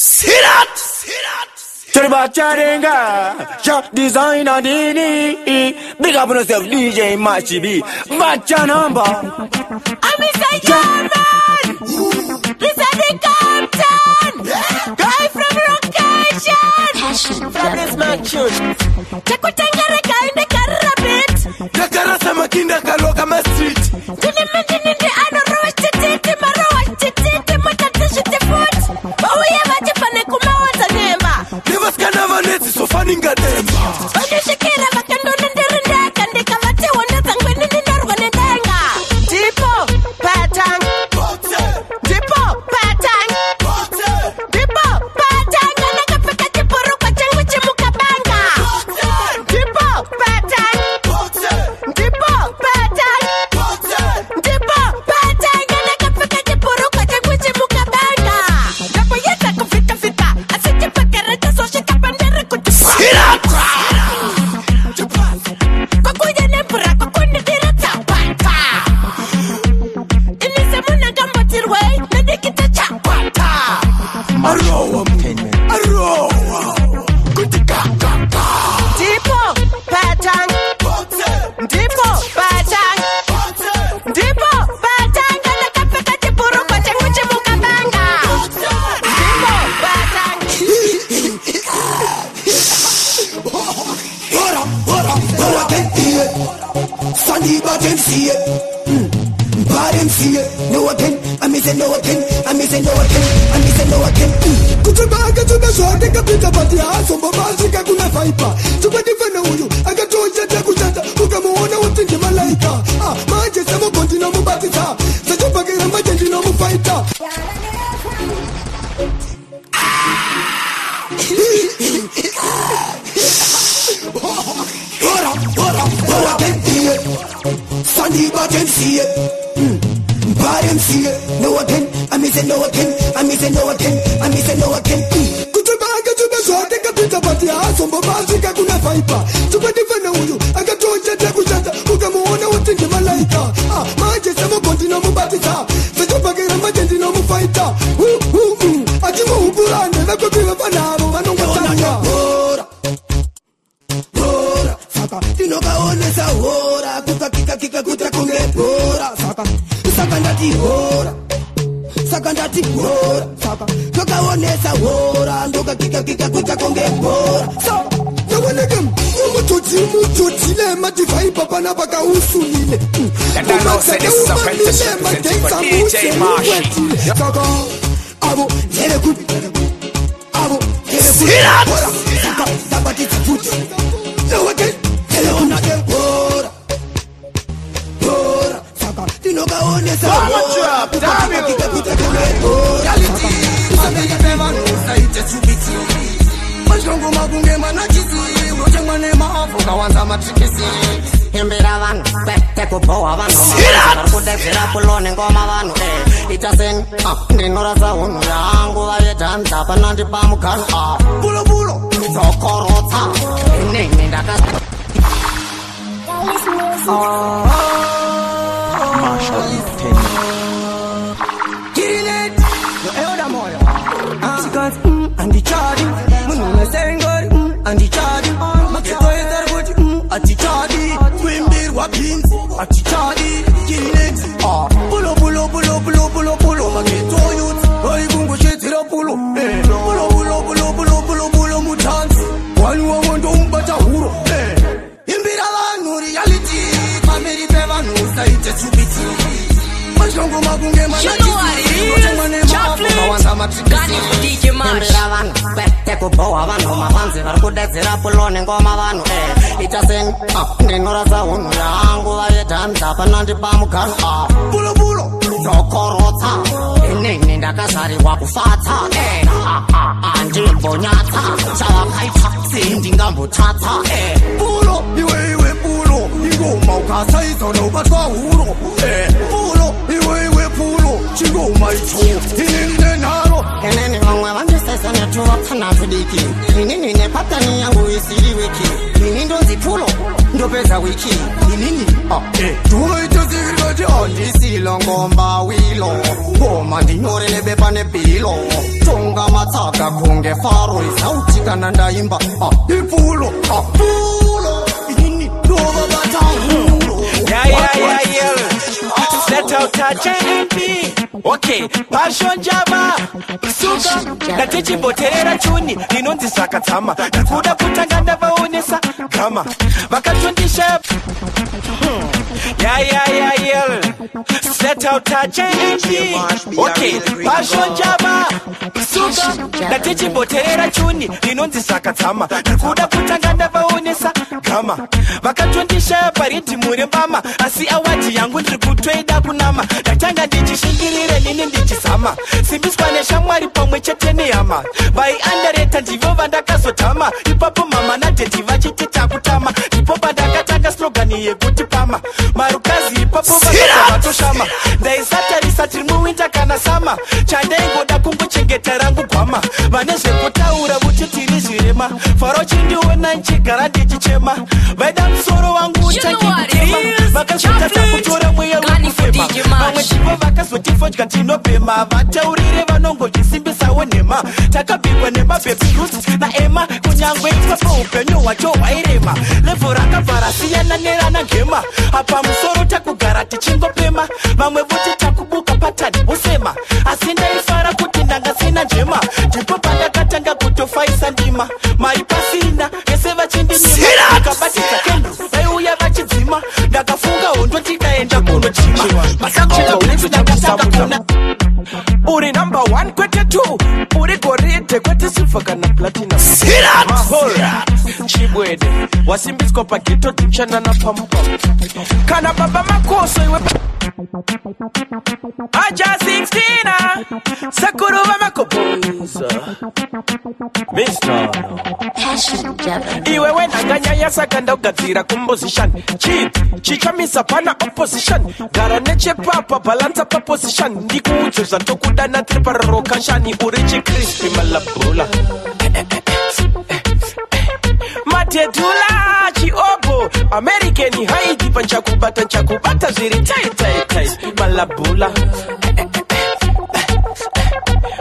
Sirat, sirat, sirat. Turba Charenga, shop designer Dini. Big up on yourself, DJ Machi B. Bacha number. I'm Mr. Jordan. Mr. Dick Compton. Guy from location. From this mansion. Chakutangara kainde karabit. Kakara samakinda kaloka ma street. Tuni mjini uye vachifane kumawodza nemba nevasikana vanetsi sofaninga nemba okay. and the bottom see it. Bottom see it. No again. I miss it. No again. I miss it. No again. I miss it. No again. Hmm. Kutubanga tumezote kapita pati ya asombo mazika kuna faipa Tupatifana huyu akatuocha tia kushata Ukamuona wote ni malaika ah, Maje sema bondi na mubatiza Sajopagira majendi na mufaita uh, uh, uh. Ajimu ukurane na kukila fana spotify papana bakausulile umaeeuvalile magenza buseuwetileaa avo leleku avo leleuora abatizabute ewete eleonae ora ora saka tinokaonesa Mas não vou mal com ninguém, mas não te chimwe nemavhu kawanza matikisi himbira vanhu kwete kubhoha vanhu vari kudegera kulonengoma vanhu e ita seni ah, ndinorasa hunhu yanguva yedhanza panandipa mugano a ah. bulobulo dzokorotsa inini ndakaa ngisayide tubiti manje ngoma kungemaaaekubhowa vanhu mavanzi vari kudedzera pulone ngoma vanhu e eh. ita sen ah, ndinorasa hunhu yaanguva yedhandapanandipa mugaro a ah. bulobulo dokorotsa inini ndakazarirwa kufatsa e eh. ah, andimbonyatsa chavakaita sei ndingambotsvatsa e eh. bulo iweiwe chikuma ukasaizona ubatwa hulo eh, pulo iweiwe pulo chikuma ichu inine nharo enene vamwe vandisaisanatu vapfanatu diki inini nepatani yangu isiri wiki ini ndonzi pulo ndopedza wiki inini ah, eh, ndisilongomba wilo ngoma ndinyore nebepa nebhilo tonga matsaga kunge faro izautikana ndaimba ah, ipulo ah, ah, pachaipi ok pashonjava suka ndatichibhoterera chuni ndinonzi zvakatsama ndikuda kutanga ndavaonesa gama vakatondishapa yeah, yeah, yeah, yeah. Set out a change. Okay, passion java. Suga. Na tichi boterera chuni. Inonzi saka tama. Nakuda kutanga never unisa. Kama. Vaka twenty share pariti mure mama. Asi awati yangu triku trade kunama. Natanga dichi shingirire nini dichi sama. Simbis kwane shamwari pamwe chete ni ama. Vai andareta ndivyo vandakazotama. Ipapo mama na tetiva chitita kutama. Ipo badaka tanga kambani yekuti pama marukazi ipapo vaavatoshama ndaisatarisa tiri muwinda kana sama chandaingoda kungochengeta rangu gwama vane zvekutaura kuti tiri zvirema faro chindiona nchigara ndichichema vaida musoro wangu tangivakazotatakutora mweya wekufema vamwe chivo vakazotifodya tinobhema vataurire vanongozvisimbisa ndawo nhema takabikwa nemabepi rut naema kunyangwe ipapa upenyu hwacho hwairema levo rakabva rasiyana nerana ngema apamusoro takugara tichingopema vamwe voti takubuka patani usema asi ndaifara kuti ndangasina njema ndipo pandakatanga kutofaisa ndima mai pasina vese vachindinima akabatisa kendu vaiuya vachidzima ndakafunga hondo ndikaenda kunochima masangoaakatanga kuna uri number 1 two. uri goridhe kwete silva kana platinachibwede wasimbiswa pageto tichanana pamupa kana baba makoso iwe aja 16 sakuru vamakoboiwe wenhanganyaya saka ndaugadzira kumposition chii chichamisa pana opposition gara nechepapa balansa paposition ndikuudzo zvatokuda natiri pararokashani uri chik crispy malabula matetula chiobo amerikeni haiti panchakubata chakubata ziri taitaitai malabula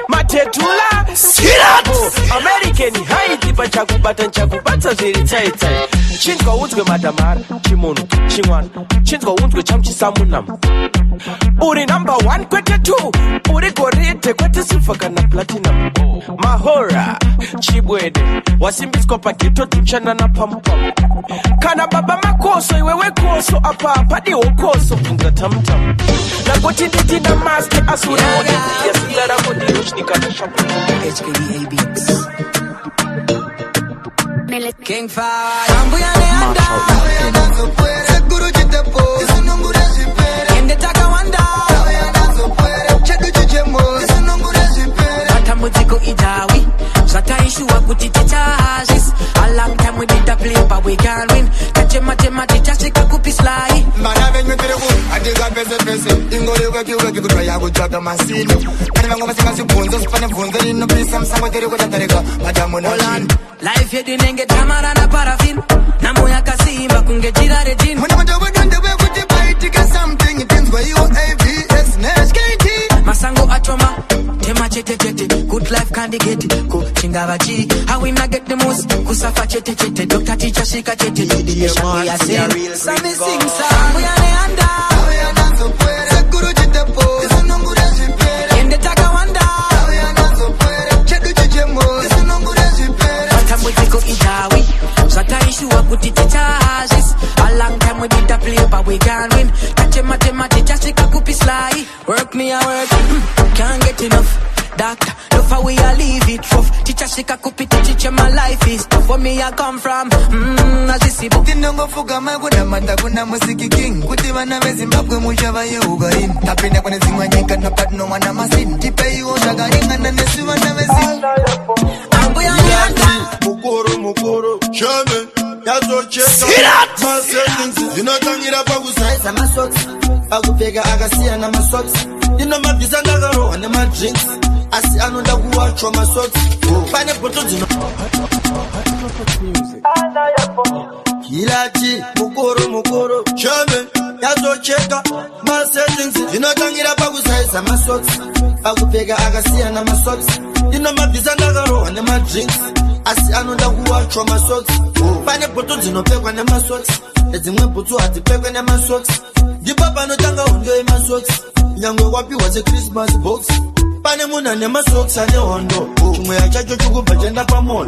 matetula sirat american haiti pachakubata nchakubatsa zviri taitai chinzwa unzwe madhamara chimunhu chimwana chinzwa unzwe chamuchisamunam uri number 1 kwete 2 uri goridhe kwete silva kana platinum mahora chibwede wasimbiswa pageto dhunchana napamupamu kana baba makoso iwewekoso apa padihokoso bvunza tamutamu nakuti ndidina masti asiuri yasingaramo ndiyochidikana shakuhbt King Fire Cambuya neanda Cambuya supera Seguro time we did a play but we can't win Kachema chema chicha shika kupi slide kupiga pese pese ingoyokakiwekikutraya kutsvaka masini vani vangu vasingazvibvunzo zvifane bvunzo rinopisa musango tiri kuchatarika madamunolan life yedu inenge tamara naparafin namo yakasimba kunge jira rejini munamadovadondevekuti something tinzwa iwo avs nashkt masango atoma tema chete chete good life kandigeti ko chingava chii how we not get the most kusafa chete chete dr ticha shika chete chete shamia sing We are the under we can win. Catch a mathematic, just like a copy sly. Work me, I work. Mm, can't get enough. Doctor, look how we are leave it rough chashika kupita chiche my life is tough where me I come from mm, nazisibu tindongo fuga maguna manda kuna musiki king kuti vana vezimbabwe muchava yeugaini tapinda kune dzimwe when i mwana masini tipeiwo zvakaringana nesu vana vezimbabwe ambuya mukoro mukoro shame yatsocheka maseninzi zvinotangira pakusaisa masotsi akupfeka akasiyana masots ndinomabvisa ndakarohwa nemadrinks asi anoda kuwachwa masots pane bhoto dzino hilati mukoro mukoro chome yazocheka masetins inotangira pakusaisa masos pakupfeka akasiyana masos inomabvisa ndakarohwa nemadrinks asi anoda kuwachwa masos pane bhutu dzinopfekwa nemasos nedzimwe bhutu hadzipfekwe nemasos ndipo panotanga hondo yemasos nyange wapiwa sechrismas box pane munhu ane masos ane hondo chimweya chacho chokubva chaenda pamoro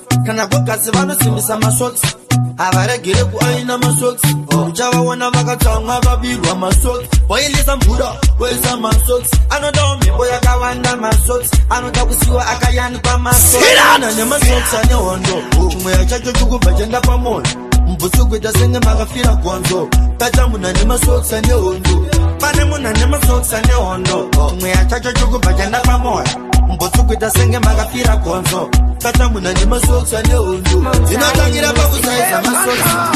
kana kwegasi vanosimbisa masoksi havaregere kuaina masoksi uchavaona vakatsvamwa vabirwa masoksi voendesa mvura voisa masoksi anodawo mhepo yakawanda masoksi anoda kusiyiwa akayanikwa masoksiana nemasoksi ane hondo chimweya chacho chikubva chenda pamoyo mbutsi kuita senge makafira gonzo kata munhu ane masoksi ane hondo pane munhu ane masoksi ane hondo chimweya chacho chikubva chenda pamoyo mbotsukuita senge makafira konzo katambuna nemasotsa neunyu dzinotangira pakusaiza masotsa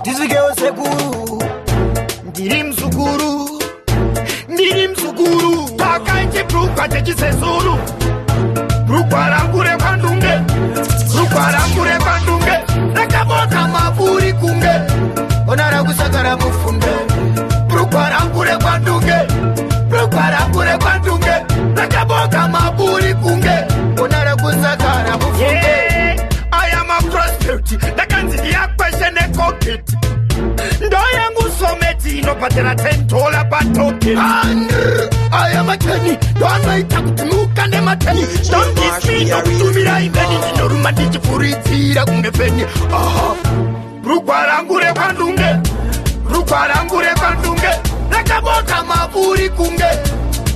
ndisvikewo sekuru ndiri muzukuru ndiri muzukuru pakaite bruga dechisesuru rugwa rangu rekwandunge rugwa rangu rekwandunge rakabota kuda kufunde rugwarangure kwandunge rugwarangure kwandunge rakaboga maburi kunge una rekuzakara mufunde aya maprosperity ndakanzi ndiyakweshe necoket ndoyangusometi inobhadhera 10 dola patoke aya mateni ndoanoita kuti mukande mateni ndondisi ndokutumira imeni ndinoruma ndichipfuridzira kunge peni rugwarangure kwandunge oh ropa rangu rekandunge rakabota maburi kunge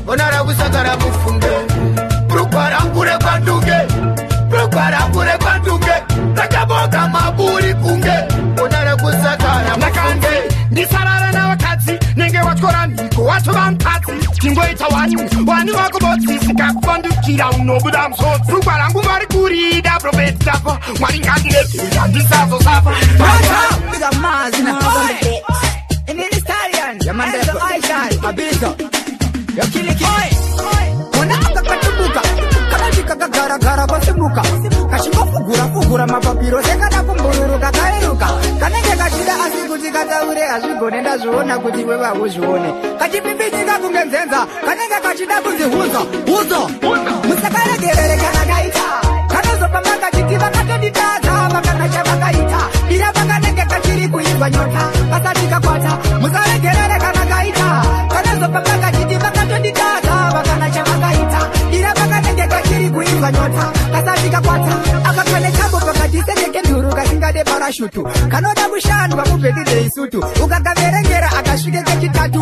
bona rakusagara mufunge ropa rangu rekandunge ropa rangu rekandunge rakabota maburi kunge bona rakusagara mufunge ndisarara navakadzi nenge watyora nhiko watova mukadzi tingoita wani wani wakubodzisika kupandukira unobuda musodzi rugwa rangu mwari kurida profeti dapa mwari ngandirevera ndisazosafa abizaona akakatubuka kanatika kagaragara kwasimuka kachingofugurafugura mapapiro sekada kumbururuka kareruka kanenge kachida asi kuti kataure hazvigone ndazviona kuti weva uzvione kachipipinyika kunge nzenza kanenge kachida kunzi huzo huzo musakaregerere kana kaita kanozopamba kachiti vakatoditaza vakanacha vakaita ira vakanenge kachiri kuibva nyota vasatikakwata musaregerere kana shutu kanoda kushandwa mubhedhi dheisutu ukakaverengera akasvike kechitatu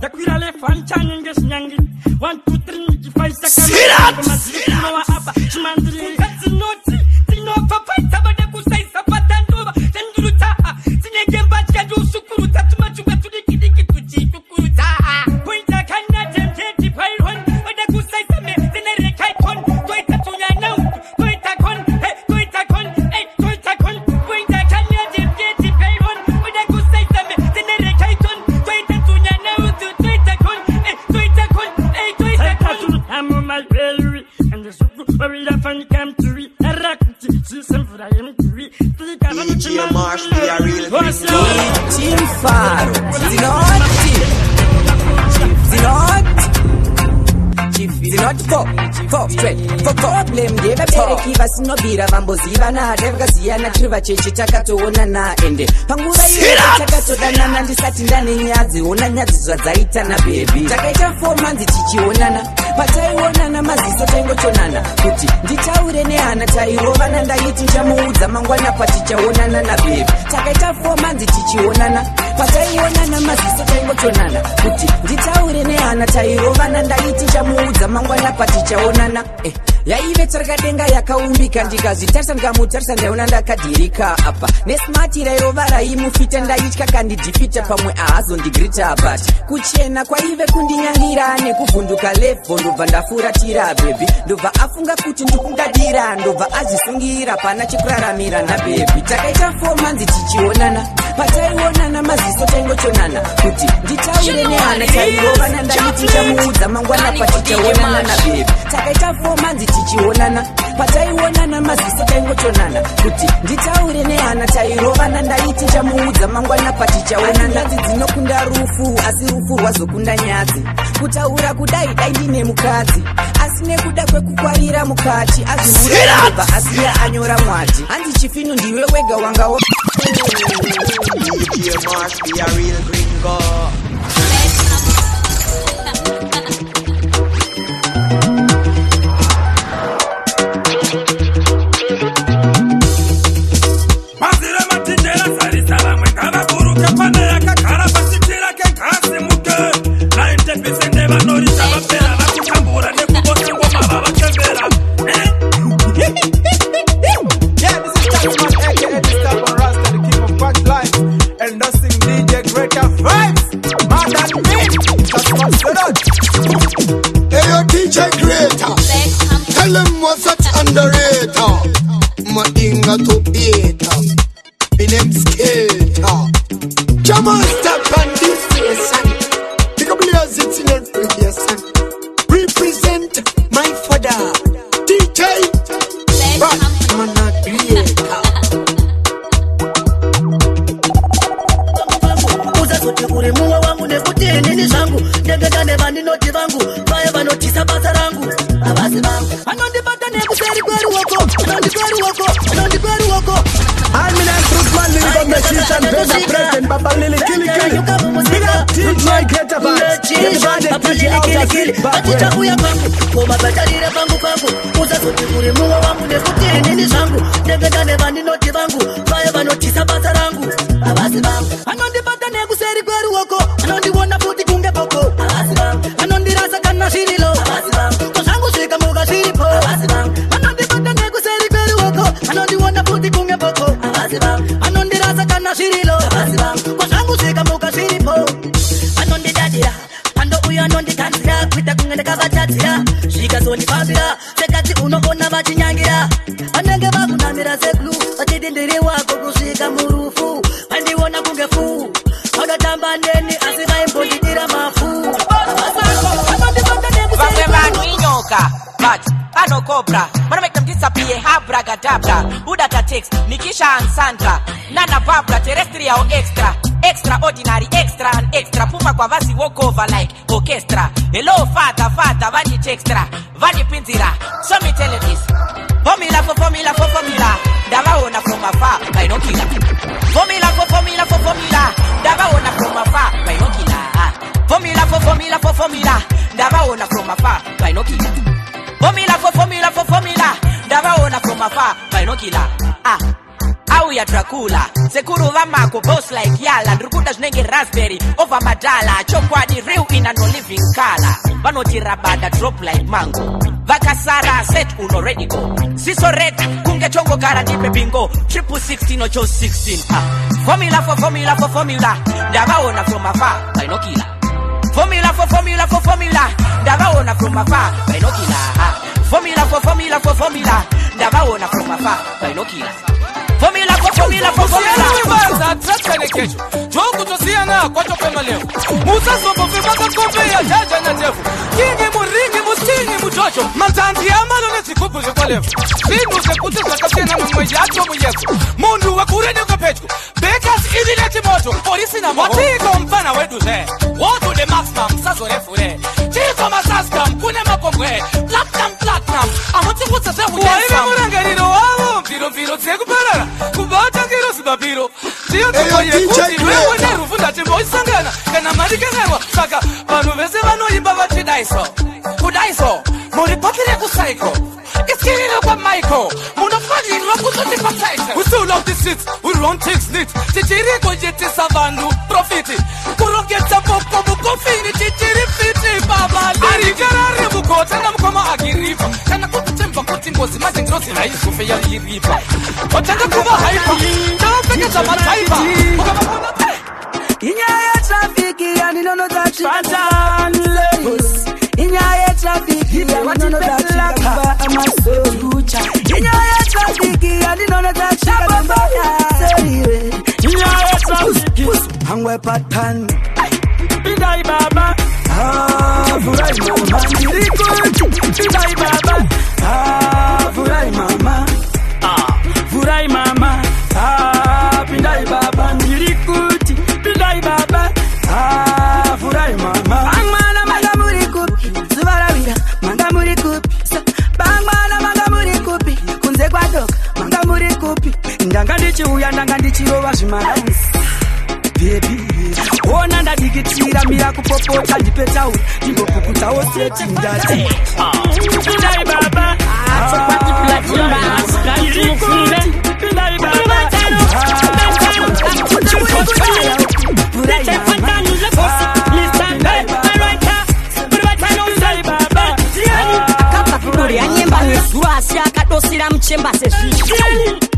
The kura le fan nges nyangi. One two three five seconds. Sit vasinobira vambozivana tavakaziyana tiri vacheche takatoonana ende panguva iyo takatodanana ndisati ndane nyadzi ona nyadzi zvadzaitana bhebhi takaita fomanzi tichionana pataionana maziso taingotonana kuti nditaure nehana tairovana ndaiti ndamuudza mangwana patichaonana nabhebhi takaita fomanzi tichionana pataionana maziso taingotonana kuti nditaure nehana tairovana ndaiti ndamuudza mangwana patichaonana eh yaive tsarikadenga yakaumbika ndikazvi tarisa ndikamutarisa ndaiona ndakadhirika apa nesmati rairova raimufita ndaitya kandidhifita pamwe ahazo ndigrita but kuchena kwaive kundinyangira nekuvhunduka levo ndobva ndafuratira bhebhi ndobva afunga kuti ndikudadira ndobva azvisungira pana chekuraramira nabhebhi takaita fomanzi tichionana pataionana maziso taingochonana kuti nditaure nehana chairovana ndaitichamuudza mangwana pachichaonana nabhebhi takaita fomanzi tichionana pataionana maziso taingotonana kuti nditaure nehana tairovana ndaiti chamuudza mangwana patichaona nyadzi dzinokunda rufu asi rufu rwazokunda nyadzi kutaura kudai dai ndine mukadzi asi nekuda kwekukwarira mukati azvinuraa asiya anyora mwati handi chifinu ndiwe wega wangawo uchauya kwangu kobabaa Kulindiririwa kukushika murufu wandiwona kungefu odotambaneni asikaimbolidira mafu vamwe vanhu inyoka but anokobra manomeka mdisapie habragadabra udatatex nikisha ansandra nana babra terrestrial extra extraordinary extra and extra puma kwa vasi wokova like orchestra hello fata fata vanditextra vandipinzira somitelevis fomila fo fomila fo fomila fofomila fofomila ndavaona fomafa vainokila ah, auya dracula sekuru vamako bos like yala ndiri kuda zvinenge rasberry ova madala chokwadi real inanoliving kala vanotirabada drop like mango vakasara set uno redigo siso red kunge chongogara ndipebingo 316 nocho ah, 16 fomila fofomila fofomila ndavaona fomafa vainokila Formula for formula for formula. Davaona from afar, by no killer. Formula for formula for formula. Davaona from afar, by no killer. Fomila kwa fomila kwa fomila. Kubanza tata ni kesho. Joku tosiana kwacho kama leo. Musa sopo vibaka kope ya jaja na jefu. Kingi muringi mustini mujojo. Mantanti amalo na sikupu zikolevu. Sinu sekute sakatena mmoja ato muyeko. Mundu wakure ni ukapechku. Bekas idileti moto. Polisi na moto. Watiko mfana weduze. Watu de maximum sazo refure. Chito masaskam kune makongwe. Platinum platinum. Amuti kutsa zehu. Kwa hivi murangariro wavo. Mpiro mpiro tseku tiyotokoyekutiwewenerufu ndatimboisangana kana mari kangarwa saka vanhu vese vanoimba vati daiso kudaiso muripotere kusaiko isiriro kwamaiko munofanirwa kutotipasaise tichiriko yetisa vanhu profiti kurongedza moko mukofini tichiri fiti pavaarikarari mukota namukoma agirifa kana kuti ndingathi ngozi manje ndinozi hayi zufe yaliyiripa othenga kuba hayipa ndabafekeza amatyipa inyaya yetrafiki yaninonoainyaya yetrafiki yaaamasoluca inyaya yetrafiki yaninonoaiaaaiwe angwepatan pidai baba avuraimamandirikoi pidai baba ndanga ndichiuya ndanga ndichirova zvimaraini bebi ona ndadikitira mira kupopota ndipetauri ndimbopukutawo seti ndati Chamba se chama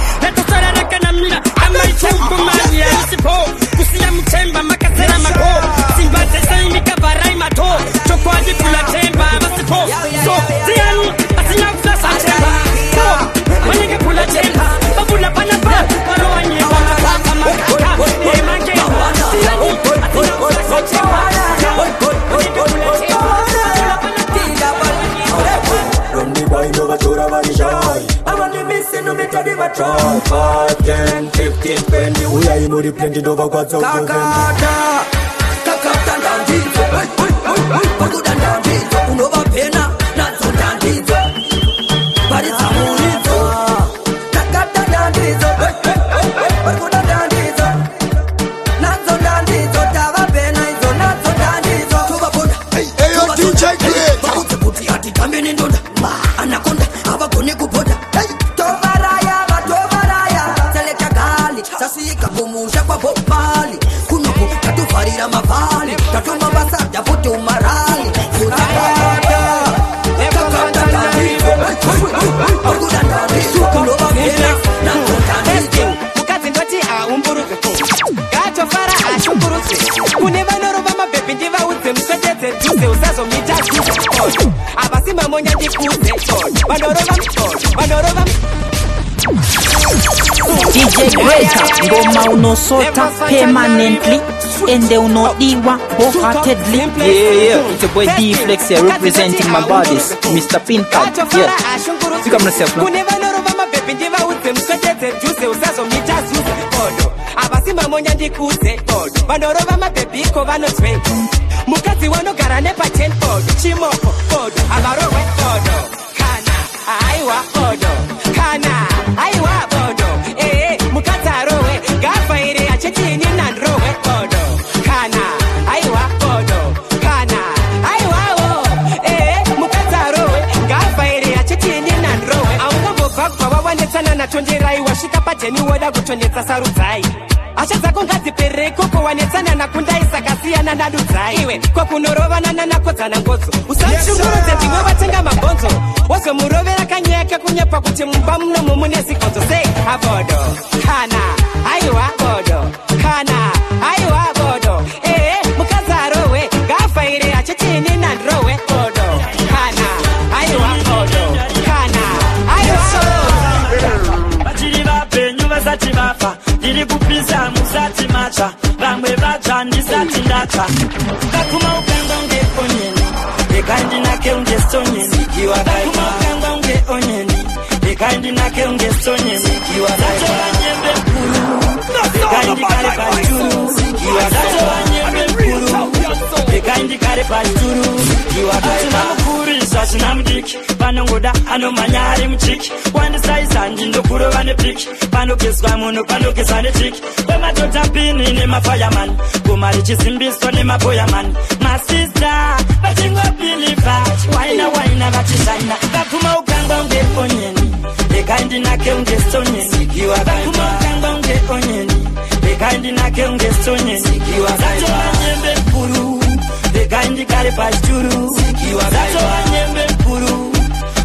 Five, ten, fifteen, twenty. We are in the plenty of a quad so Kaka, Ammonia the food vector. Manorova me torch. Manorova me. uno Greater, ngoma unosota wholeheartedly. Yeah, yeah, it's your boy D Flex here representing my bodies, Mr. Pincard. Yeah, pick up myself now. asi mamonyandikuze bod vanorova mabhebhiko vanotwe mukadzi wanogara nepaten bod chimoko bod havarohwe bodo kana haiwa bodo kana haiwa bodo ehe mukadzi arohwe ngaafaire achetini nandirohwe bodo kana haiwa bodo kana haiwawo ehe mukadzi arohwe ngaafaire achetini nandirohwe aungombobvagwa wawanetsana natonderaiwa svika pateni woda kutonetsa sarudzai hasha dzakongadzipererei kowanetsanana kundaisakasiyana nadudzaiwe kwokunorovanana nakodzana ngozo usamushungurudze ndimwe vatenga mabhonzo wozomurovera kanya yake kunyepa kuti mumba munomo mune zikonzo sei abodo kana haiwa bodo kana kutsva ukatuma ukangwa unge onyeni ndekandinake unge stonyeniukangwa unge onyeni ndekandinake unge stonyeniaanyembe mkuru ndekandikare pasturu ndatova nyembe mkuru ndekandikare pasturu hatina mukuru izvo hazvina mudiki panongoda anomhanya ari muchiki wandisaisa handi ndokurova nepiki panokiswa munhu panokiswa nechiki vemadhodhapini nemafayamani gomari chisimbiso nemaboyamani masista vachingobhilivha waina waina vachizaina vapfuma ukangwa unge onyeni ekaindi nake unge stonyeniuma ukangwa unge onyeni ekaindi nake unge stonyenizatova nyembe mkuru ekaindi gare pachituru zatova nyembe mkuru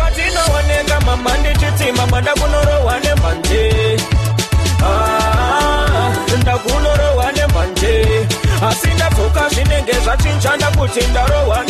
patinooneka mama ndichitsima manda kunorohwa nemhanje ah, ndakunorohwa nemhanje asi ndabvuka zvinenge zvachinjanda kuti ndarohwa n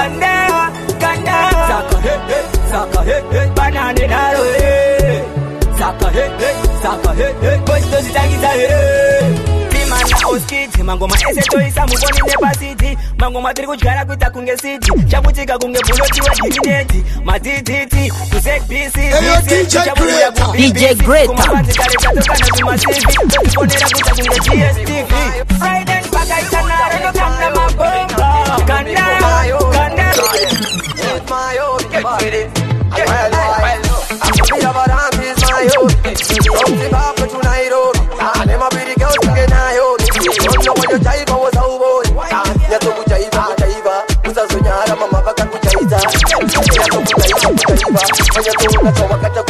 kandaa kandaa saka he he saka he he banane naro he saka he he saka he he boys don dey tangi tae. Oskidi mangoma esetoisa mukoni nepasidi mangoma tiri kudyara kuita kunge sidi chabutika kunge buloti wedirinedi madiditi kusekbcdj greta kumabanzikale katokana kumativi tokuponera kuita kunge gstv friday well, I'm going about i my own. to oh. get oh. Don't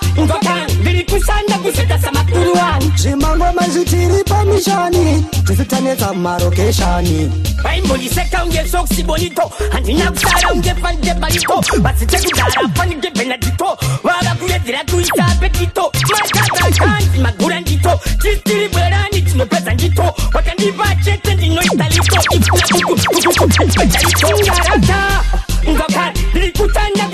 ngoka ndiri kusanda kuzvitasa makuru angu zvimangomazvi tiri pamishani tisitanetsa marokeshani paimboniseka unge sokusiboniko handina kusara unge pandebaiko basi tekudara panenge bhenadito vava kuedzera kuita petito makaakanzi magura ndito tisiri bwerani tinopedza ndito wakandipa chete ndinoita lito ikuaukuuuaitongarata ngoka ndiri kutanda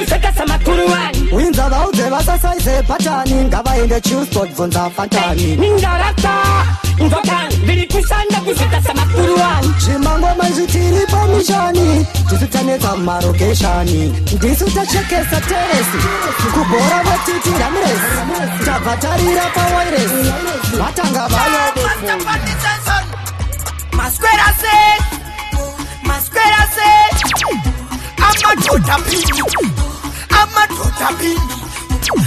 vaudze vasasaize patani ngavaende chusbot bvunza fatani ndarata ndotan viri kusanda kuzita samakuru wani zvimango manzvi tiri pamishani tisu tanedza marokeshani ndisu tachekesa teresi kubhora vatiti ramires tabva tarira pawairesi vatanga vayo amadoda pindu amadoda pindu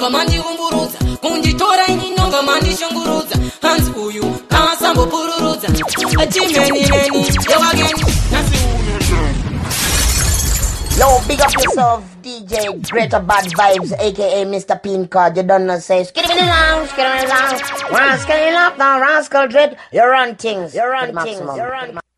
ndinonga mandiungurudza kunditora ini nonga mandishungurudza hanzi uyu taasambopururudza chimenimeni yewageni Yo, big up yourself, DJ Greater Bad Vibes, aka Mr. Pin Card. You don't know, say, skidimini lounge, skidimini lounge. Rascal, you love the rascal dread. You're on things. You're on things. You're on